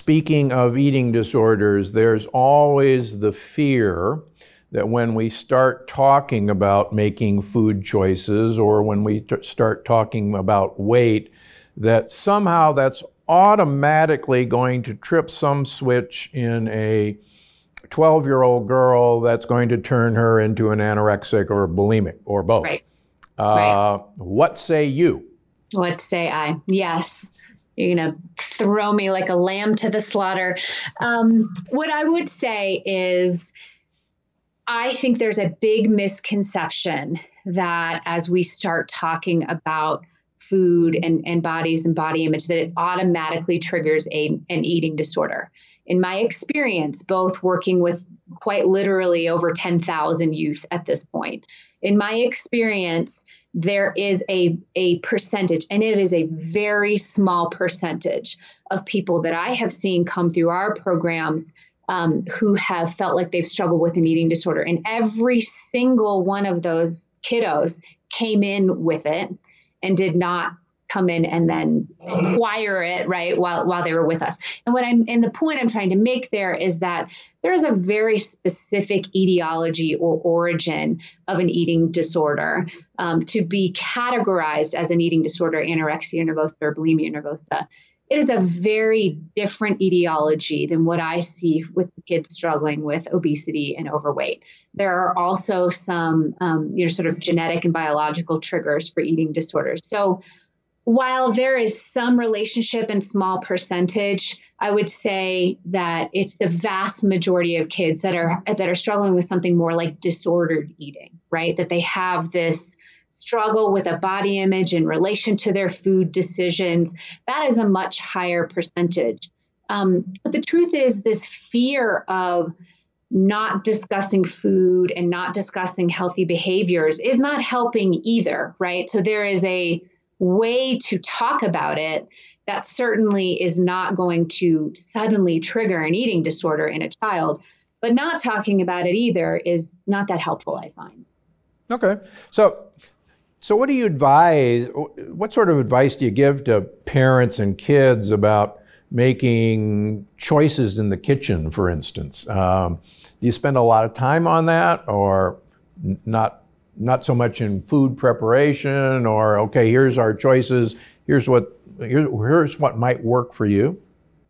speaking of eating disorders, there's always the fear that when we start talking about making food choices or when we t- start talking about weight, that somehow that's automatically going to trip some switch in a 12 year old girl that's going to turn her into an anorexic or a bulimic or both. Right. Uh, right. What say you? What say I? Yes. You're going to throw me like a lamb to the slaughter. Um, what I would say is, I think there's a big misconception that as we start talking about food and, and bodies and body image, that it automatically triggers a, an eating disorder. In my experience, both working with quite literally over 10,000 youth at this point, in my experience, there is a, a percentage, and it is a very small percentage of people that I have seen come through our programs um, who have felt like they've struggled with an eating disorder. And every single one of those kiddos came in with it and did not come in and then acquire it right while while they were with us and what i'm and the point i'm trying to make there is that there's a very specific etiology or origin of an eating disorder um, to be categorized as an eating disorder anorexia nervosa or bulimia nervosa it is a very different etiology than what I see with kids struggling with obesity and overweight. There are also some, um, you know, sort of genetic and biological triggers for eating disorders. So while there is some relationship and small percentage, I would say that it's the vast majority of kids that are that are struggling with something more like disordered eating, right? That they have this struggle with a body image in relation to their food decisions, that is a much higher percentage. Um, but the truth is, this fear of not discussing food and not discussing healthy behaviors is not helping either, right? So there is a way to talk about it that certainly is not going to suddenly trigger an eating disorder in a child. But not talking about it either is not that helpful, I find. Okay. So so, what do you advise? What sort of advice do you give to parents and kids about making choices in the kitchen, for instance? Um, do you spend a lot of time on that, or not? Not so much in food preparation, or okay, here's our choices. Here's what here's, here's what might work for you.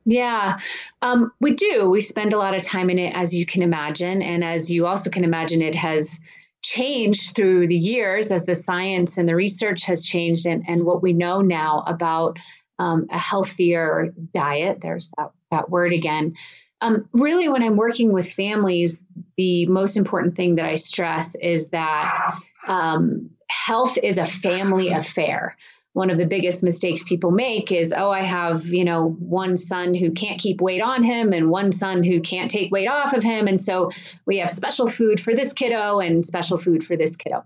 Yeah, um, we do. We spend a lot of time in it, as you can imagine, and as you also can imagine, it has changed through the years as the science and the research has changed and, and what we know now about um, a healthier diet there's that, that word again um, really when i'm working with families the most important thing that i stress is that um, health is a family affair. One of the biggest mistakes people make is oh i have you know one son who can't keep weight on him and one son who can't take weight off of him and so we have special food for this kiddo and special food for this kiddo.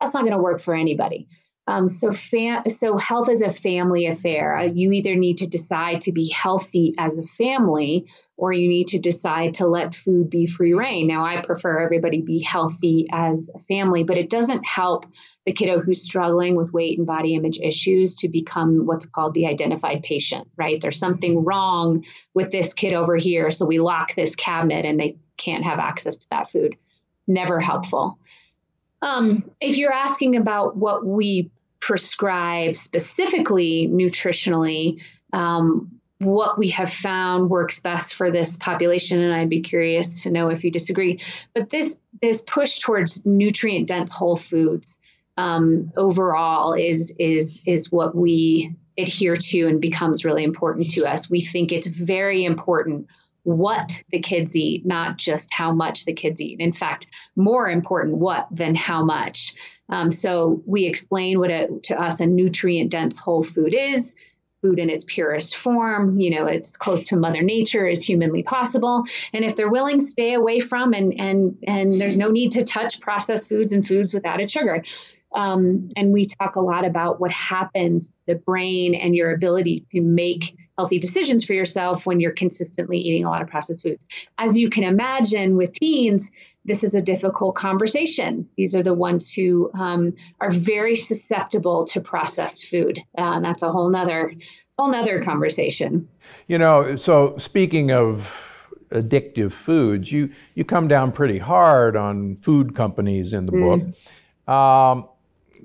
That's not going to work for anybody um, so so health is a family affair uh, you either need to decide to be healthy as a family or you need to decide to let food be free reign now i prefer everybody be healthy as a family but it doesn't help the kiddo who's struggling with weight and body image issues to become what's called the identified patient, right? There's something wrong with this kid over here. So we lock this cabinet and they can't have access to that food. Never helpful. Um, if you're asking about what we prescribe specifically nutritionally, um, what we have found works best for this population and I'd be curious to know if you disagree but this this push towards nutrient dense whole foods um, overall is is is what we adhere to and becomes really important to us. We think it's very important what the kids eat, not just how much the kids eat. In fact, more important what than how much. Um, so we explain what a, to us a nutrient dense whole food is. Food in its purest form, you know, it's close to Mother Nature as humanly possible. And if they're willing, stay away from and and and there's no need to touch processed foods and foods with added sugar. Um, and we talk a lot about what happens, the brain and your ability to make healthy decisions for yourself when you're consistently eating a lot of processed foods. As you can imagine with teens, this is a difficult conversation. These are the ones who um, are very susceptible to processed food. Uh, and that's a whole nother, whole nother conversation. You know, so speaking of addictive foods, you, you come down pretty hard on food companies in the mm. book. Um,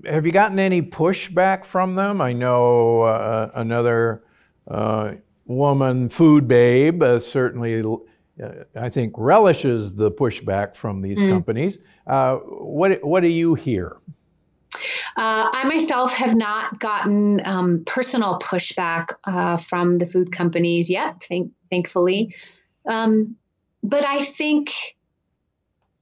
have you gotten any pushback from them? I know uh, another uh, woman, Food Babe, uh, certainly, uh, I think, relishes the pushback from these mm. companies. Uh, what, what do you hear? Uh, I myself have not gotten um, personal pushback uh, from the food companies yet, thank, thankfully. Um, but I think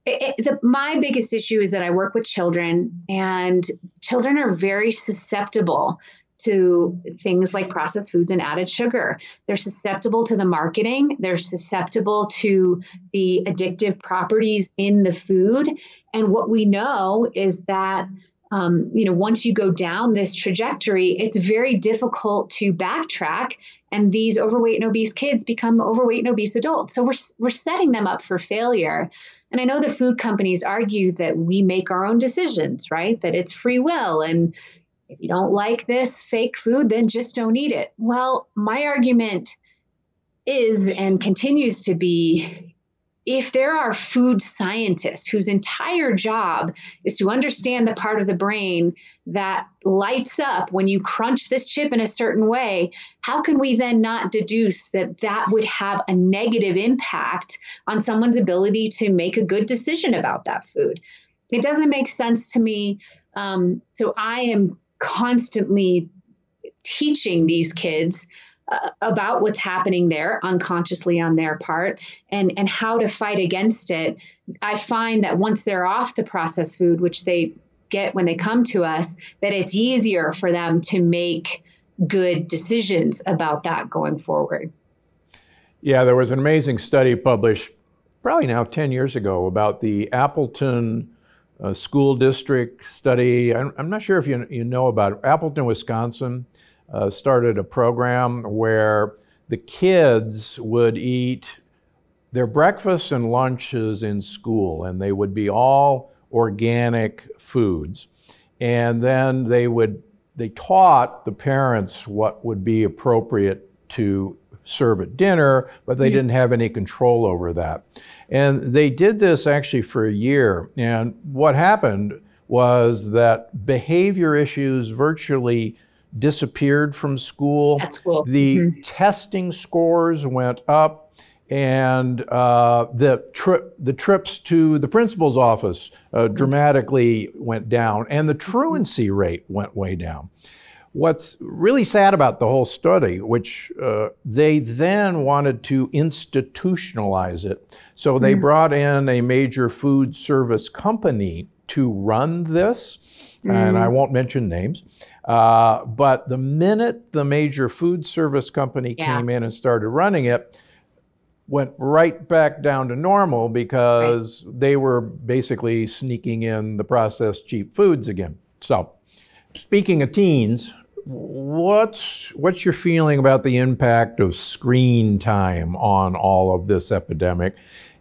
it, the, my biggest issue is that I work with children, and children are very susceptible to things like processed foods and added sugar. They're susceptible to the marketing, they're susceptible to the addictive properties in the food. And what we know is that um, you know, once you go down this trajectory, it's very difficult to backtrack, and these overweight and obese kids become overweight and obese adults. So we're we're setting them up for failure. And I know the food companies argue that we make our own decisions, right? That it's free will, and if you don't like this fake food, then just don't eat it. Well, my argument is and continues to be if there are food scientists whose entire job is to understand the part of the brain that lights up when you crunch this chip in a certain way, how can we then not deduce that that would have a negative impact on someone's ability to make a good decision about that food? It doesn't make sense to me. Um, so I am constantly teaching these kids uh, about what's happening there unconsciously on their part and and how to fight against it i find that once they're off the processed food which they get when they come to us that it's easier for them to make good decisions about that going forward yeah there was an amazing study published probably now 10 years ago about the appleton a school district study. I'm, I'm, not sure if you, you know about it. Appleton, Wisconsin uh, started a program where the kids would eat their breakfasts and lunches in school, and they would be all organic foods. And then they would they taught the parents what would be appropriate to serve at dinner, but they mm. didn't have any control over that. And they did this actually for a year. And what happened was that behavior issues virtually disappeared from school. At school. The mm-hmm. testing scores went up. And uh, the, tri- the trips to the principal's office uh, dramatically went down, and the truancy rate went way down. What's really sad about the whole study, which uh, they then wanted to institutionalize it, so they mm. brought in a major food service company to run this, mm. and I mm. won't mention names. Uh, but the minute the major food service company yeah. came in and started running it, went right back down to normal because right. they were basically sneaking in the processed cheap foods again. So, speaking of teens, What's what's your feeling about the impact of screen time on all of this epidemic?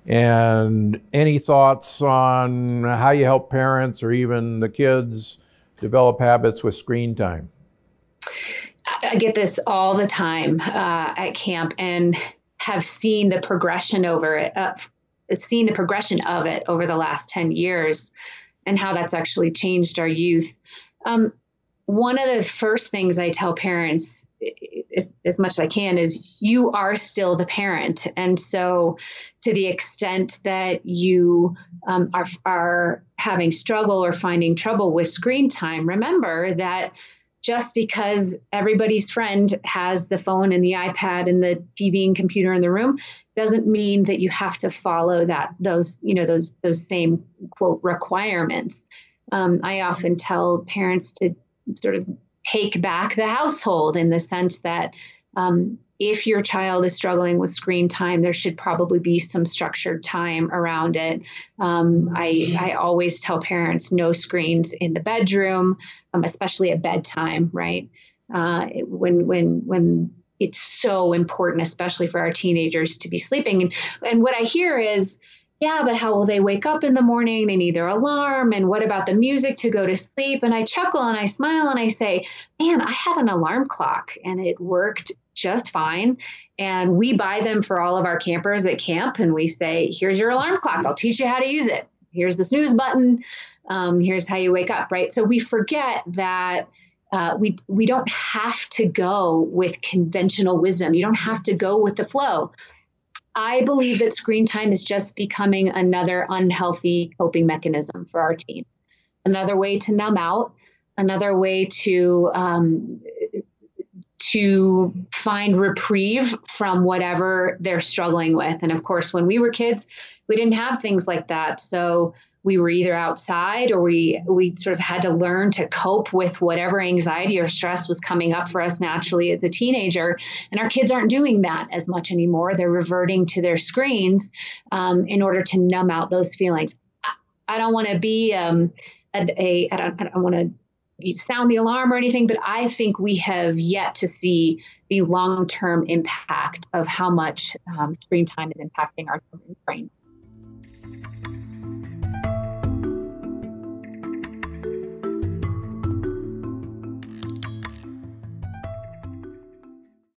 And any thoughts on how you help parents or even the kids develop habits with screen time? I get this all the time uh, at camp and have seen the progression over it, uh, seen the progression of it over the last 10 years and how that's actually changed our youth. Um, one of the first things I tell parents, as, as, much as I can, is you are still the parent. And so, to the extent that you um, are, are having struggle or finding trouble with screen time, remember that just because everybody's friend has the phone and the iPad and the TV and computer in the room doesn't mean that you have to follow that those you know those those same quote requirements. Um, I often tell parents to sort of take back the household in the sense that Um, if your child is struggling with screen time, there should probably be some structured time around it. Um, I, I always tell parents no screens in the bedroom, um, especially at bedtime, right? Uh, when when when it's so important, especially for our teenagers to be sleeping. And and what I hear is, yeah, but how will they wake up in the morning? They need their alarm. And what about the music to go to sleep? And I chuckle and I smile and I say, man, I had an alarm clock and it worked just fine. And we buy them for all of our campers at camp. And we say, here's your alarm clock. I'll teach you how to use it. Here's the snooze button. Um, here's how you wake up, right? So we forget that. Uh, we we don't have to go with conventional wisdom. You don't have to go with the flow. I believe that screen time is just becoming another unhealthy coping mechanism for our teens, another way to numb out, another way to um, to find reprieve from whatever they're struggling with. And of course, when we were kids, we didn't have things like that. So we were either outside or we we sort of had to learn to cope with whatever anxiety or stress was coming up for us naturally as a teenager. And our kids aren't doing that as much anymore. They're reverting to their screens um, in order to numb out those feelings. I, I don't want to be um, a, a I don't, I don't want to sound the alarm or anything, but I think we have yet to see the long term impact of how much um, screen time is impacting our brains.